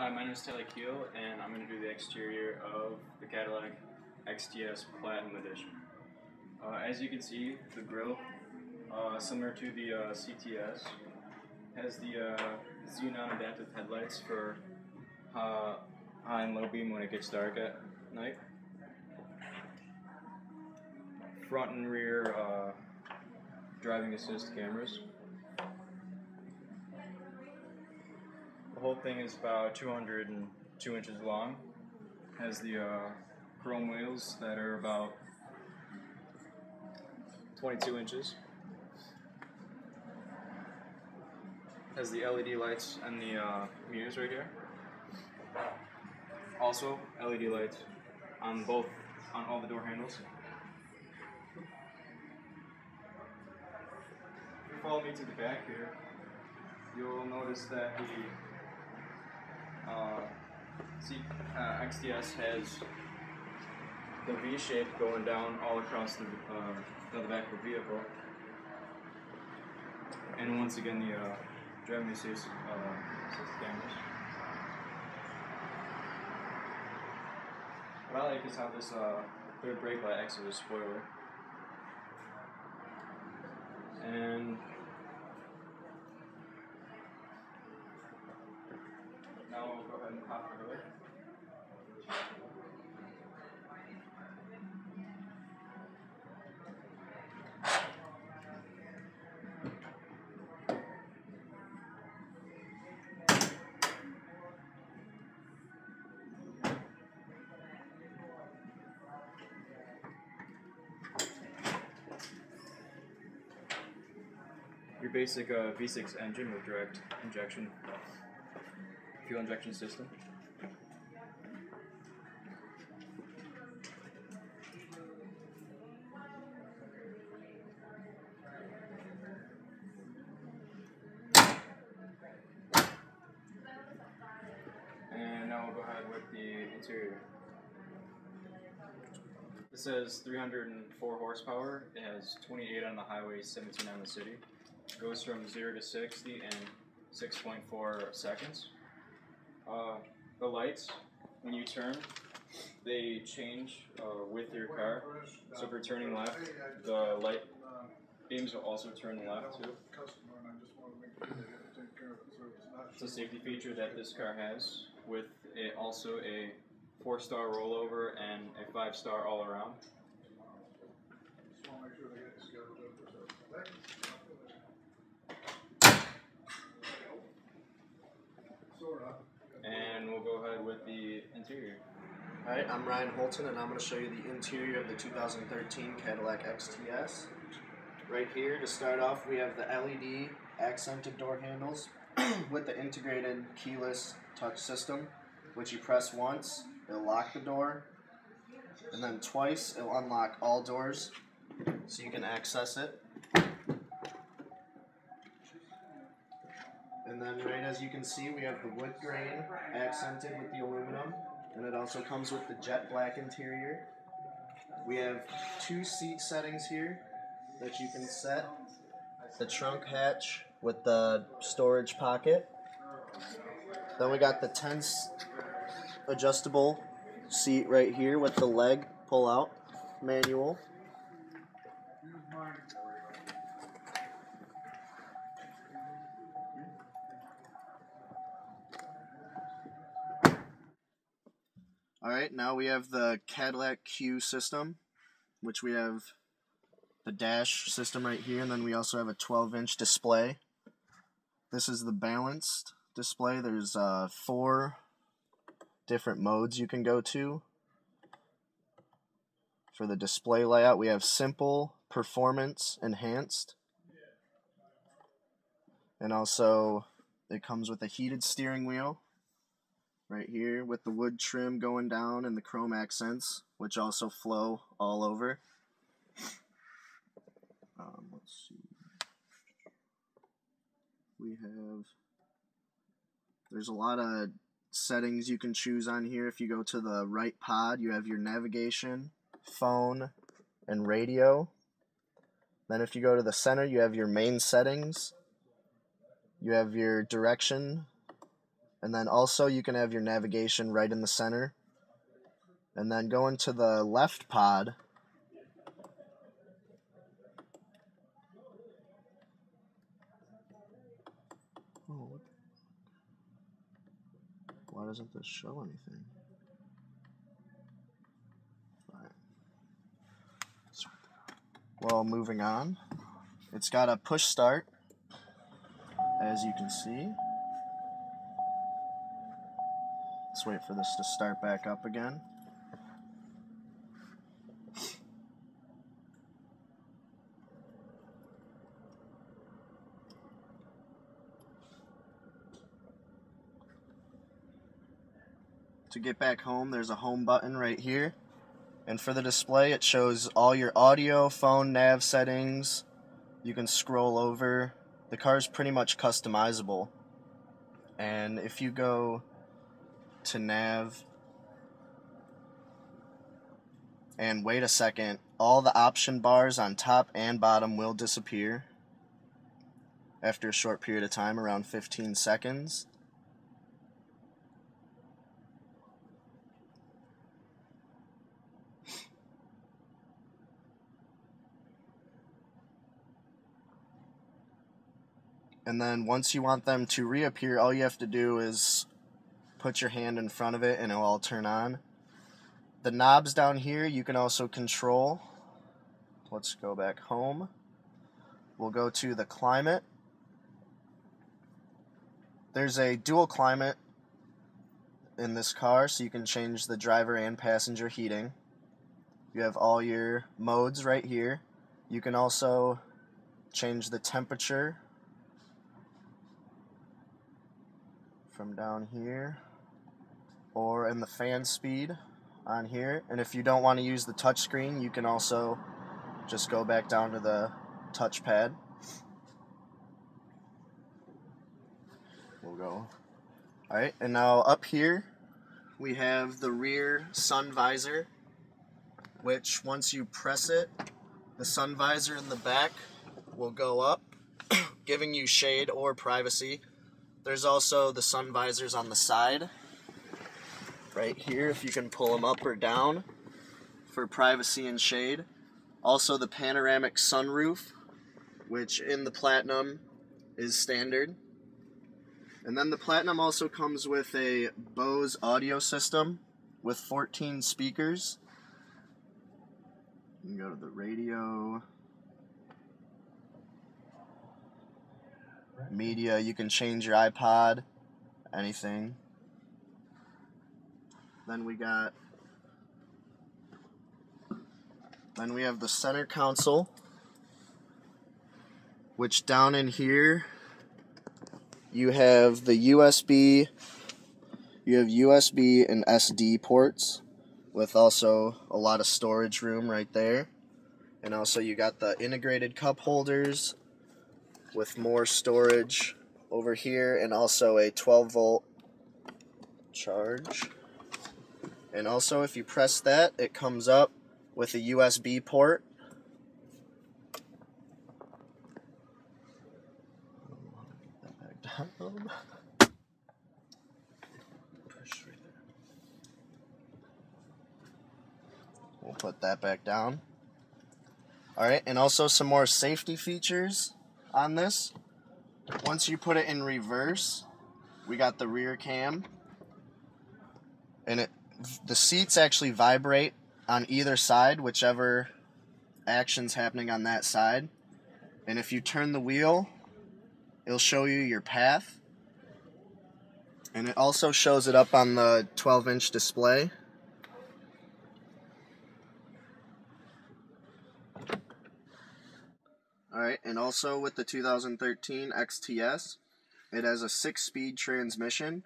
Hi, my name is Tyler Keel, and I'm going to do the exterior of the Cadillac XTS Platinum Edition. Uh, as you can see, the grille, uh, similar to the uh, CTS, has the uh, xenon adaptive headlights for uh, high and low beam when it gets dark at night. Front and rear uh, driving assist cameras. The whole thing is about 202 inches long. Has the uh, chrome wheels that are about 22 inches. Has the LED lights and the uh, mirrors right here. Also, LED lights on both on all the door handles. If you follow me to the back here, you'll notice that the uh, see, uh, XTS has the V shape going down all across the, uh, the back of the vehicle. And once again, the uh, driving assist, uh, assist cameras. What I like is how this third brake light acts as a spoiler. And Your basic uh, V6 engine with direct injection fuel injection system. And now we'll go ahead with the interior. This says 304 horsepower. It has 28 on the highway, 17 on the city. Goes from 0 to 60 in 6.4 seconds. Uh, the lights, when you turn, they change uh, with your car. So if you're turning left, the light beams will also turn left too. It's a safety feature that this car has, with a, also a four-star rollover and a five-star all-around. And we'll go ahead with the interior. Alright, I'm Ryan Holton and I'm going to show you the interior of the 2013 Cadillac XTS. Right here, to start off, we have the LED accented door handles with the integrated keyless touch system, which you press once, it'll lock the door, and then twice, it'll unlock all doors so you can access it. And then right as you can see, we have the wood grain accented with the aluminum. And it also comes with the jet black interior. We have two seat settings here that you can set. The trunk hatch with the storage pocket. Then we got the tense adjustable seat right here with the leg pull out manual. Alright, now we have the Cadillac CUE system, which we have the dash system right here, and then we also have a 12 inch display. This is the balanced display. There's uh, four different modes you can go to. For the display layout, we have simple, performance, enhanced. And also, it comes with a heated steering wheel right here with the wood trim going down and the chrome accents, which also flow all over. Um, let's see. We have. There's a lot of settings you can choose on here. If you go to the right pod, you have your navigation, phone, and radio. Then, if you go to the center, you have your main settings. You have your direction And then also you can have your navigation right in the center. And then go into the left pod. Oh. Why doesn't this show anything? Well, moving on. It's got a push start, as you can see. Let's wait for this to start back up again. To get back home, there's a home button right here. And for the display, it shows all your audio, phone, nav settings. You can scroll over. The car is pretty much customizable. And if you go to nav and wait a second, all the option bars on top and bottom will disappear after a short period of time, around 15 seconds. And then once you want them to reappear, all you have to do is put your hand in front of it and it'll all turn on. The knobs down here you can also control. Let's go back home. We'll go to the climate. There's a dual climate in this car, so you can change the driver and passenger heating. You have all your modes right here. You can also change the temperature from down here or in the fan speed on here. And if you don't want to use the touchscreen you can also just go back down to the touchpad. We'll go. Alright and now up here we have the rear sun visor which once you press it the sun visor in the back will go up giving you shade or privacy. There's also the sun visors on the side, right here, if you can pull them up or down for privacy and shade. Also the panoramic sunroof, which in the Platinum is standard. And then the Platinum also comes with a Bose audio system with 14 speakers. You can go to the radio, media. You can change your iPod, anything. Then we got. Then we have the center console, which down in here you have the USB. You have USB and SD ports, with also a lot of storage room right there. And also you got the integrated cup holders with more storage over here and also a 12 volt charge. And also if you press that, it comes up with a USB port. We'll put that back down. Alright, and also some more safety features on this. Once you put it in reverse, we got the rear cam. And it the seats actually vibrate on either side, whichever action's happening on that side. And if you turn the wheel, it'll show you your path. And it also shows it up on the 12 inch display. Alright, and also with the 2013 XTS, it has a six speed transmission,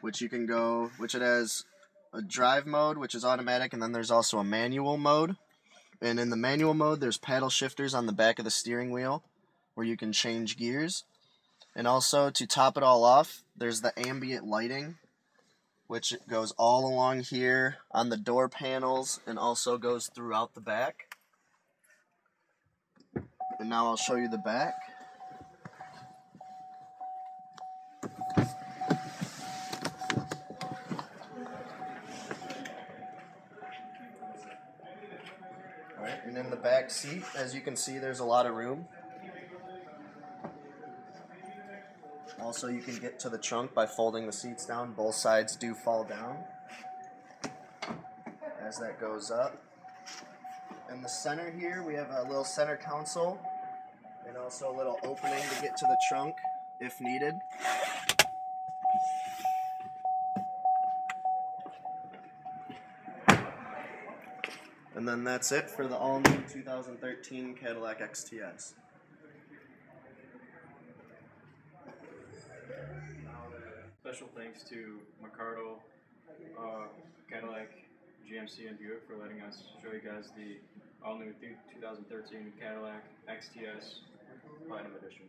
which you can go, which it has a drive mode, which is automatic, and then there's also a manual mode. And in the manual mode, there's paddle shifters on the back of the steering wheel where you can change gears. And also, to top it all off, there's the ambient lighting, which goes all along here on the door panels and also goes throughout the back. And now I'll show you the back. Back seat. As you can see, there's a lot of room. Also, you can get to the trunk by folding the seats down. Both sides do fall down as that goes up. In the center here, we have a little center console and also a little opening to get to the trunk if needed. And then that's it for the all new 2013 Cadillac XTS. Special thanks to McCardle, uh, Cadillac, GMC, and Buick for letting us show you guys the all new 2013 Cadillac XTS Platinum Edition.